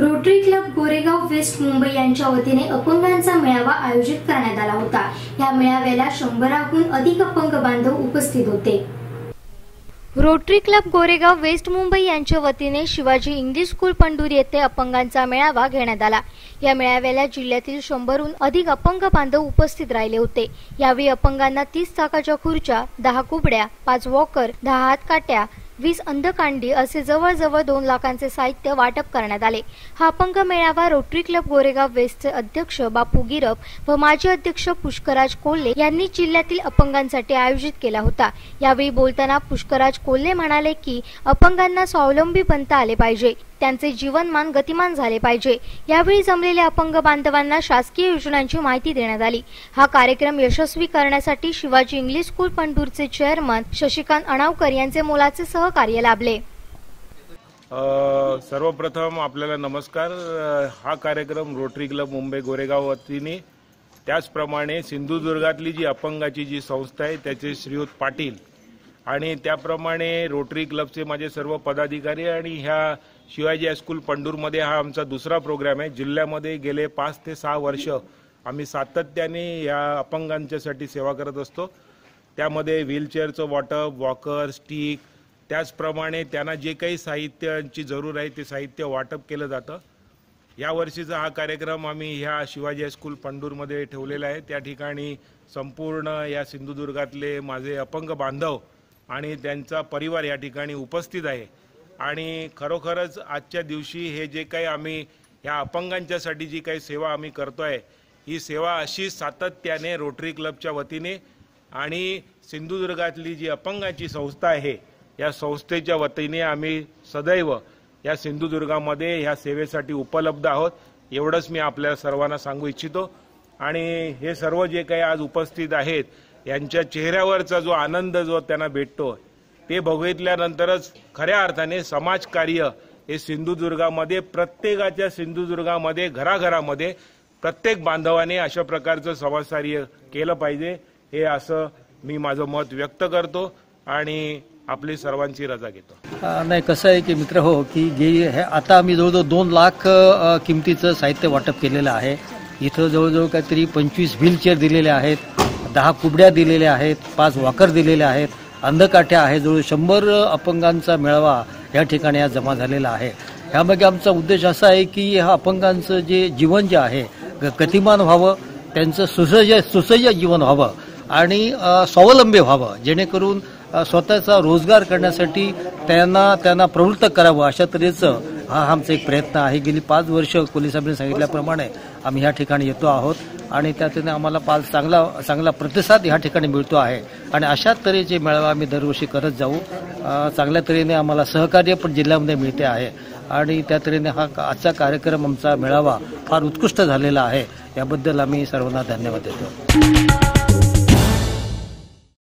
Rotary Club Goregaon West Mumbai यांच्या वतीने अपंगांचा मेळावा आयोजित करण्यात आला होता. या मेळाव्याला शंभराहून अधिक अपंग बांधव उपस्थित होते. Rotary Club Goregaon West Mumbai यांच्या वतीने शिवाजी इंग्लिश स्कूल पंडूर येथे अपंगांचा मेळावा घेण्यात आला. या मेळाव्याला जिल्ह्यातील शंभरहून अधिक अपंग बांधव उपस्थित राहिले होते. यावेळी अपंगांना तीस चाकाच्या खुर्च्या दहा कुबड्या पाच वॉकर दहा हातकाट्या वीस अंधकांडी असे जवळजवळ दोन लाखांचे साहित्य वाटप करण्यात आले. हा अपंग मेळावा रोटरी क्लब गोरेगाव वेस्टचे अध्यक्ष बापू गिरप व माजी अध्यक्ष पुष्कराज कोल्हे यांनी जिल्ह्यातील अपंगांसाठी आयोजित केला होता. यावेळी बोलताना पुष्कराज कोल्हे म्हणाले की अपंगांना स्वावलंबी बनता आले पाहिजे. त्यांचे जीवनमान गतिमान झाले पाहिजे. यावेळी जमलेल्या अपंग बांधवांना शासकीय योजनांची माहिती देण्यात आली. हा कार्यक्रम यशस्वी करण्यासाठी शिवाजी इंग्लिश स्कूल पंढूरचे चेअरमन शशिकांत अणावकर यांचे मोलाचे सहकार्य लाभले. सर्वप्रथम आपल्याला नमस्कार. हा कार्यक्रम रोटरी क्लब मुंबई गोरेगाव वतीने त्याचप्रमाणे सिंधुदुर्गातली जी अपंगाची जी संस्था आहे त्याचे श्रीयुत पाटील आणि त्याप्रमाणे रोटरी क्लबचे माझे सर्व पदाधिकारी आणि ह्या शिवाजी हायस्कूल पंढूरमध्ये हा आमचा दुसरा प्रोग्राम आहे. जिल्ह्यामध्ये गेले पाच ते सहा वर्ष आम्ही सातत्याने या अपंगांच्यासाठी सेवा करत असतो. त्यामध्ये व्हीलचेअरचं वाटप वॉकर स्टिक त्याचप्रमाणे त्यांना जे काही साहित्याची जरूर आहे ते साहित्य वाटप केलं जातं. या वर्षीचा हा कार्यक्रम आम्ही ह्या शिवाजी हायस्कूल पंढूरमध्ये ठेवलेला आहे. त्या ठिकाणी संपूर्ण या सिंधुदुर्गातले माझे अपंग बांधव आणि त्यांचा परिवार या ठिकाणी उपस्थित आहे. आणि खरोखरच आजच्या दिवशी हे जे काही आम्ही ह्या अपंगांच्यासाठी जी काही सेवा आम्ही करतो आहे ही सेवा अशी सातत्याने रोटरी क्लबच्या वतीने आणि सिंधुदुर्गातली जी अपंगाची संस्था आहे या संस्थेच्या वतीने आम्ही सदैव या सिंधुदुर्गामध्ये ह्या सेवेसाठी उपलब्ध आहोत. एवढंच मी आपल्या सर्वांना सांगू इच्छितो. आणि हे सर्व जे काही आज उपस्थित आहेत यांच्या चेहऱ्यावरचा जो आनंद जो त्यांना भेटतो ते बघितल्यानंतरच खऱ्या अर्थाने समाजकार्य हे सिंधुदुर्गामध्ये प्रत्येकाच्या सिंधुदुर्गामध्ये घराघरामध्ये प्रत्येक बांधवाने अशा प्रकारचं समाजकार्य केलं पाहिजे. हे असं मी माझं मत व्यक्त करतो आणि आपली सर्वांची रजा घेतो. नाही कसं आहे की मित्र हो की जे हे आता आम्ही जवळजवळ दोन लाख किमतीचं साहित्य वाटप केलेलं आहे. इथं जवळजवळ काहीतरी पंचवीस व्हीलचेअर दिलेले आहेत. दहा कुबड्या दिलेल्या आहेत पाच वॉकर दिलेले आहेत अंधकाठ्या आहे जवळ शंभर अपंगांचा मेळावा या ठिकाणी आज जमा झालेला आहे. ह्यामागे आमचा उद्देश असा आहे की हा अपंगांचं जे जीवन जे आहे ग- गतिमान व्हावं त्यांचं सुसज्य सुसह्य जीवन व्हावं आणि स्वावलंबी व्हावं जेणेकरून स्वतःचा रोजगार करण्यासाठी त्यांना त्यांना प्रवृत्त करावं अशा तऱ्हेचं हा आमचा एक प्रयत्न आहे. गेली पाच वर्ष कोहली सांगितल्याप्रमाणे आम्ही ह्या ठिकाणी येतो आहोत आणि त्यातून आम्हाला पाच चांगला चांगला प्रतिसाद ह्या ठिकाणी मिळतो आहे. आणि अशा तऱ्हेचे मेळावा आम्ही दरवर्षी करत जाऊ. चांगल्या तऱ्हेने आम्हाला सहकार्य पण जिल्ह्यामध्ये मिळते आहे. आणि त्या तऱ्हेने हा आजचा कार्यक्रम आमचा मेळावा फार उत्कृष्ट झालेला आहे. याबद्दल आम्ही सर्वांना धन्यवाद देतो.